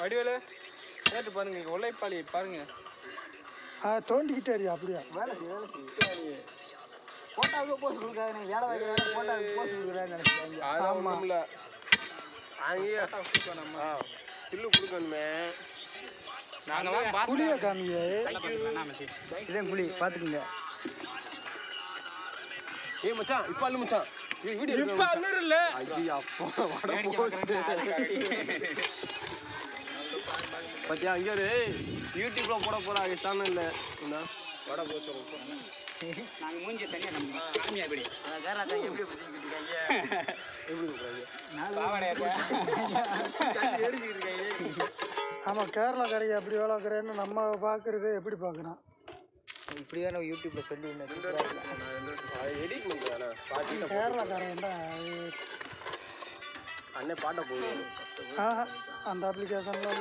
வடிவேலு? கேட்டு பாருங்க இங்க உழைப்பாளி பாருங்க. ஆ தோண்டிக்கிட்டாரு அப்படியா. போட்டாவுக்கு போஸ்ட் கொடுக்காது நீ வேலை வாய்ப்பு போட்டாவுக்கு கொடுக்குறான்னு அதெல்லாம் ஒண்ணும் இல்ல அங்கேயே நம்ம ஸ்டில்லு கொடுக்கணுமே. புளிய காமிய. இதான் குழி பார்த்துக்குங்க ஏய் மச்சான் இப்ப அல்லு மச்சான். ஏய் வீடியோ இப்ப அல்லூர் இல்ல. ஐயா அப்பா வட போச்சு. பாத்தியா இங்க ஒரு யூடியூப்ல போட போறாங்க சேனல்ல என்ன வட போச்சு நாங்க மூஞ்சி தனியா காமியா இப்படி கேரளா எப்படி பிடிச்சிக்கிட்டு எப்படி சொல்றாங்க ஆமாம் கேரளா கரையை எப்படி வளர்க்குறேன்னு நம்ம பார்க்குறது எப்படி பார்க்குறோம் இப்படி தான் யூடியூப்ல சொல்லி அண்ணே பாட்ட போடுவோம் ஆ அந்த அப்ளிகேஷனில்